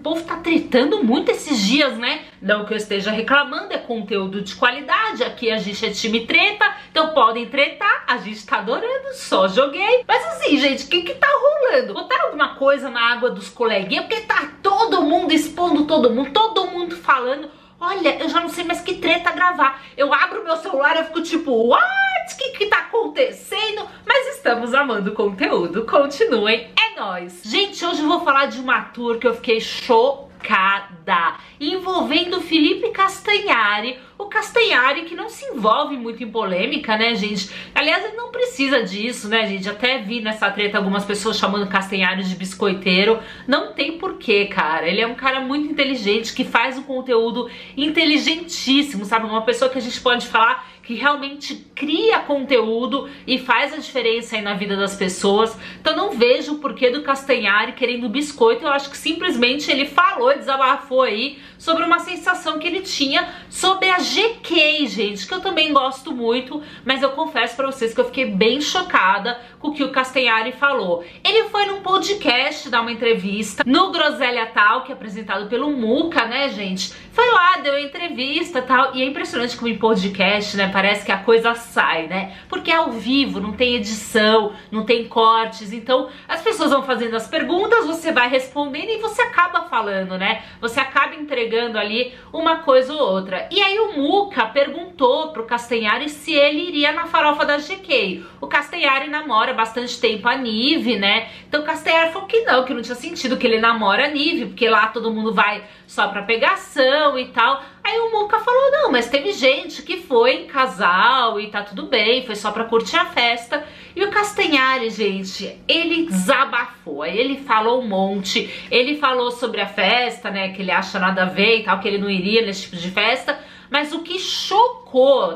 povo tá tretando muito esses dias, né? Não que eu esteja reclamando, é conteúdo de qualidade. Aqui a gente é time treta, então podem tretar. A gente tá adorando, só joguei. Mas assim, gente, o que que tá rolando? Botaram alguma coisa na água dos coleguinhas? Porque tá todo mundo expondo todo mundo, todo mundo falando. Olha, eu já não sei mais que treta gravar. Eu abro meu celular e fico tipo, what? O que que tá acontecendo? Mas estamos amando o conteúdo. Continuem, nóis. Gente, hoje eu vou falar de uma tour que eu fiquei chocada envolvendo Felipe Castanhari, o Castanhari que não se envolve muito em polêmica, né, gente? Aliás, ele não precisa disso, né, gente? Até vi nessa treta algumas pessoas chamando Castanhari de biscoiteiro. Não tem porquê, cara. Ele é um cara muito inteligente, que faz um conteúdo inteligentíssimo, sabe? Uma pessoa que a gente pode falar que realmente cria conteúdo e faz a diferença aí na vida das pessoas. Então não vejo o porquê do Castanhari querendo biscoito. Eu acho que simplesmente ele falou, desabafou aí sobre uma sensação que ele tinha sobre a GK, gente, que eu também gosto muito, mas eu confesso para vocês que eu fiquei bem chocada com o que o Castanhari falou. Ele foi num podcast dar uma entrevista no Groselha Tal, que é apresentado pelo Muca, né, gente? Foi lá, deu entrevista tal, e é impressionante como em podcast, né, parece que a coisa sai, né? Porque é ao vivo, não tem edição, não tem cortes, então as pessoas vão fazendo as perguntas, você vai respondendo e você acaba falando, né? Você acaba entregando ali uma coisa ou outra. E aí o Muca perguntou pro Castanhari se ele iria na farofa da GK. O Castanhari namora bastante tempo a Nive, né? Então o Castanhari falou que não, que não tinha sentido que ele namora a Nive, porque lá todo mundo vai só pra pegação e tal. Aí o Muca falou, não, mas teve gente que foi em casal e tá tudo bem, foi só pra curtir a festa. E o Castanhari, gente, ele desabafou, ele falou um monte, ele falou sobre a festa, né, que ele acha nada a ver e tal, que ele não iria nesse tipo de festa, mas o que chocou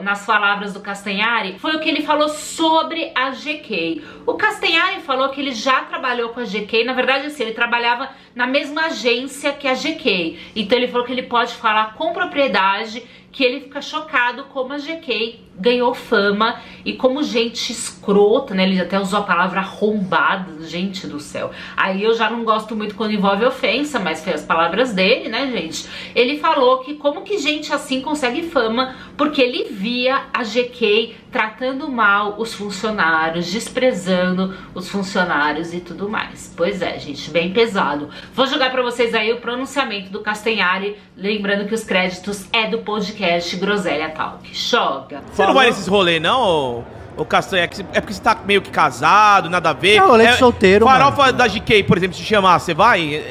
nas palavras do Castanhari foi o que ele falou sobre a GK. O Castanhari falou que ele já trabalhou com a GK, na verdade assim, ele trabalhava na mesma agência que a GK. Então ele falou que ele pode falar com propriedade que ele fica chocado como a GK ganhou fama e como gente escrota, né? Ele até usou a palavra arrombada, gente do céu. Aí eu já não gosto muito quando envolve ofensa, mas foi as palavras dele, né, gente? Ele falou que como que gente assim consegue fama porque ele via a GK tratando mal os funcionários, desprezando os funcionários e tudo mais. Pois é, gente, bem pesado. Vou jogar pra vocês aí o pronunciamento do Castanhari, lembrando que os créditos é do podcast Groselha Talk. Joga! Você não vai nesses rolês, não, ô, Castanha? É porque você tá meio que casado, nada a ver. Não, rolê de solteiro, Farofa mano. da GK, por exemplo, se chamar, você vai?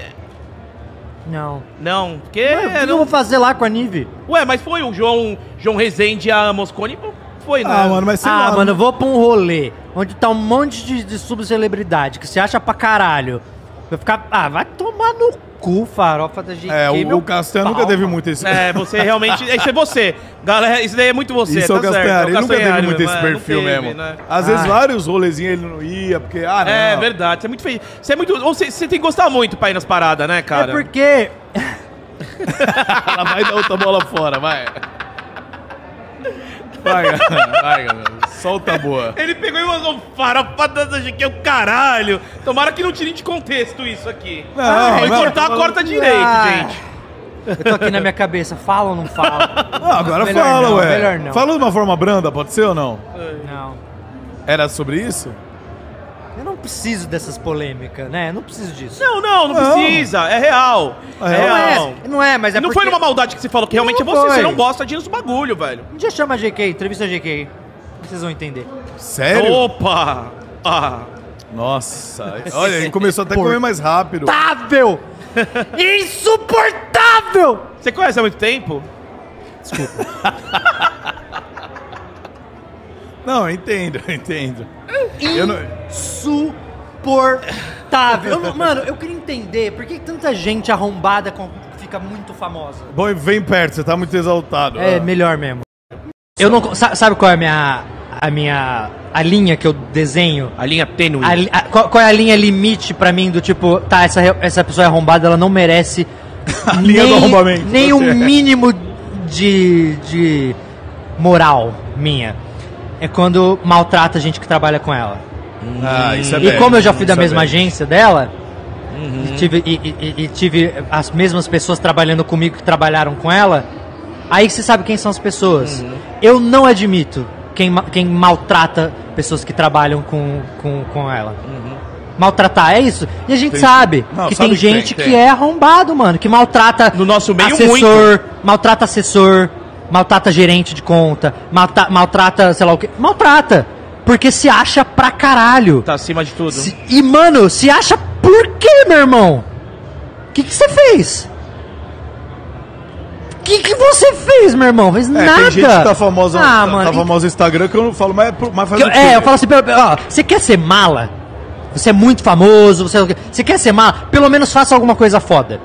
Não. Não, porque... Ué, o que eu não... vou fazer lá com a Nive? Ué, mas foi o João, João Rezende e a Moscone, foi, né? Ah, mano, mas sei ah, lá. mano, eu vou pra um rolê onde tá um monte de, de subcelebridade que se acha pra caralho. Vai ficar. Ah, vai tomar no cu, farofa da GK. É, o, meu o Castanho nunca teve muito esse... É, você realmente... Isso é você. Galera, isso daí é muito você, Isso é o tá Castanhari, é o ele nunca teve muito esse é, perfil teve, mesmo. né? Às vezes Ai. vários rolezinhos ele não ia, porque, ah, não. É verdade, você é muito feio. Você é muito. Ou você, você tem que gostar muito pra ir nas paradas, né, É cara? porque. Ela vai dar outra bola fora, vai. Vai, vai, galera. Solta a boa. Ele pegou e mandou farofa da GQ, o caralho. Tomara que não tirem de contexto isso aqui. Não, Vai não, cortar, não, corta direito, Ah. gente. Eu tô aqui na minha cabeça, fala ou não fala? Ah, agora Melhor fala, não, ué. melhor não. Fala de uma forma branda, pode ser ou não? Não. Era sobre isso? Eu não preciso dessas polêmicas, né? Eu não preciso disso. Não, não, não, Não. precisa. É real. É, É Não real. é, não é, mas é não porque... foi numa maldade que você falou que realmente é Não você. Você foi. não gosta nos bagulho, velho. Um dia chama a GK, entrevista a GK. Vocês vão entender. Sério? Opa! Ah. Nossa. Olha, ele começou até a comer mais rápido. Insuportável! Insuportável! Você conhece há muito tempo? Não, eu entendo, eu entendo. Eu não... Insuportável. Eu mano, eu queria entender por que tanta gente arrombada com- fica muito famosa. Bom, vem perto, você tá muito exaltado. É, Ah. melhor mesmo. Eu não. sa- Sabe qual é a minha. A minha. A linha que eu desenho? A linha tênue. A li- a- qual, qual é a linha limite pra mim do tipo, tá, essa, re- essa pessoa é arrombada, ela não merece A linha do arrombamento, nem você. o mínimo de, de moral minha. É quando maltrata a gente que trabalha com ela. Ah, isso é E bad, como eu já fui da é mesma bad. agência dela, e, tive, e, e- e tive as mesmas pessoas trabalhando comigo que trabalharam com ela, aí você sabe quem são as pessoas. Eu não admito quem, quem maltrata pessoas que trabalham com, com, com ela. Maltratar, é isso. E a gente Tem- sabe Não, que sabe tem que tem, gente tem. que é arrombado, mano, que maltrata No nosso meio, assessor, maltrata assessor, maltrata gerente de conta, malta- maltrata, sei lá o que. Maltrata. Porque se acha pra caralho. Tá acima de tudo. Se- e, mano, se acha por quê, meu irmão? O que que você fez? O que que você fez, meu irmão? Fez É, nada. tem gente que tá famosa, Ah, tá, mano. tá famosa no Instagram que eu não falo, mas, é mas faz Que o eu- quê? é, eu falo assim, ó, você quer ser mala? Você é muito famoso, você, você quer ser mala? Pelo menos faça alguma coisa foda.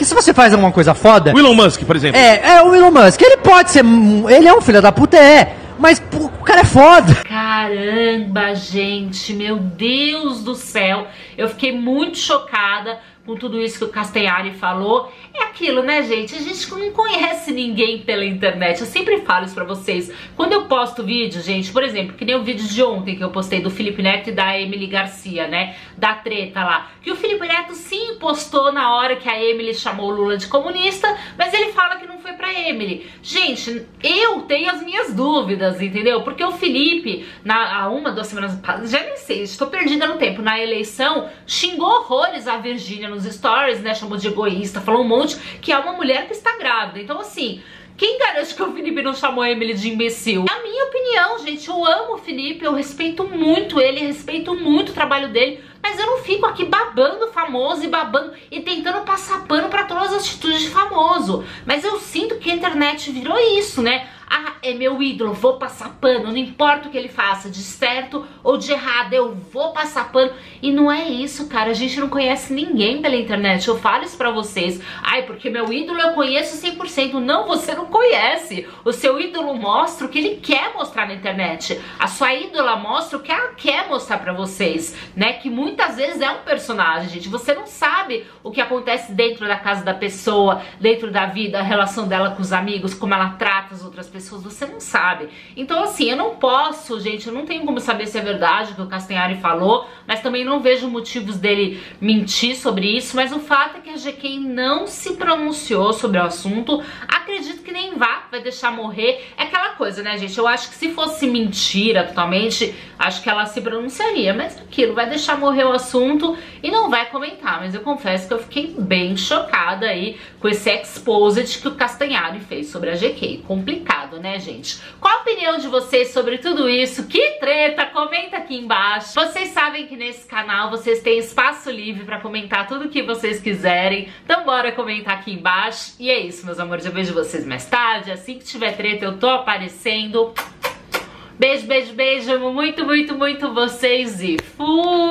Porque se você faz alguma coisa foda, O Elon Musk, por exemplo. é, é o Elon Musk, ele pode ser, ele é um filho da puta, é, mas pô, o cara é foda. Caramba, gente, meu Deus do céu. Eu fiquei muito chocada com tudo isso que o Castanhari falou. É aquilo, né, gente? A gente não conhece ninguém pela internet. Eu sempre falo isso pra vocês. Quando eu posto vídeo, gente, por exemplo, que nem o vídeo de ontem que eu postei do Felipe Neto e da Emily Garcia, né? Da treta lá. Que o Felipe Neto sim postou na hora que a Emily chamou o Lula de comunista, mas ele fala que não foi pra Emily. Gente, eu tenho as minhas dúvidas, entendeu? Porque o Felipe, na, há uma, duas semanas, já nem sei, estou perdida no tempo, na eleição, xingou horrores a Virgínia nos stories, né? Chamou de egoísta, falou um monte que é uma mulher que está grávida. Então, assim. Quem garante que o Felipe não chamou a Emily de imbecil? É a minha opinião, gente. Eu amo o Felipe, eu respeito muito ele, respeito muito o trabalho dele. Mas eu não fico aqui babando famoso e babando e tentando passar pano pra todas as atitudes de famoso. Mas eu sinto que a internet virou isso, né? Ah, é meu ídolo, vou passar pano, não importa o que ele faça, de certo ou de errado, eu vou passar pano. E não é isso, cara, a gente não conhece ninguém pela internet, eu falo isso pra vocês. Ai, porque meu ídolo eu conheço 100%. Não, você não conhece. O seu ídolo mostra o que ele quer mostrar na internet. A sua ídola mostra o que ela quer mostrar pra vocês, né? Que muitas vezes é um personagem, gente. Você não sabe o que acontece dentro da casa da pessoa, dentro da vida, a relação dela com os amigos, como ela trata as outras pessoas, você não sabe. Então, assim, eu não posso, gente, eu não tenho como saber se é verdade o que o Castanhari falou, mas também não vejo motivos dele mentir sobre isso, mas o fato é que a GK não se pronunciou sobre o assunto. Acredito que nem vá, vai deixar morrer. É aquela coisa, né, gente? Eu acho que se fosse mentira totalmente, acho que ela se pronunciaria, mas aquilo vai deixar morrer o assunto e não vai comentar. Mas eu confesso que eu fiquei bem chocada aí com esse exposed que o Castanhari fez sobre a GK. Complicado, né, gente? Qual a opinião de vocês sobre tudo isso? Que treta? Comenta aqui embaixo. Vocês sabem que nesse canal vocês têm espaço livre pra comentar tudo que vocês quiserem. Então bora comentar aqui embaixo. E é isso, meus amores. Eu vejo vocês mais tarde. Assim que tiver treta, eu tô aparecendo. Beijo, beijo, beijo. Amo muito, muito, muito vocês e fui!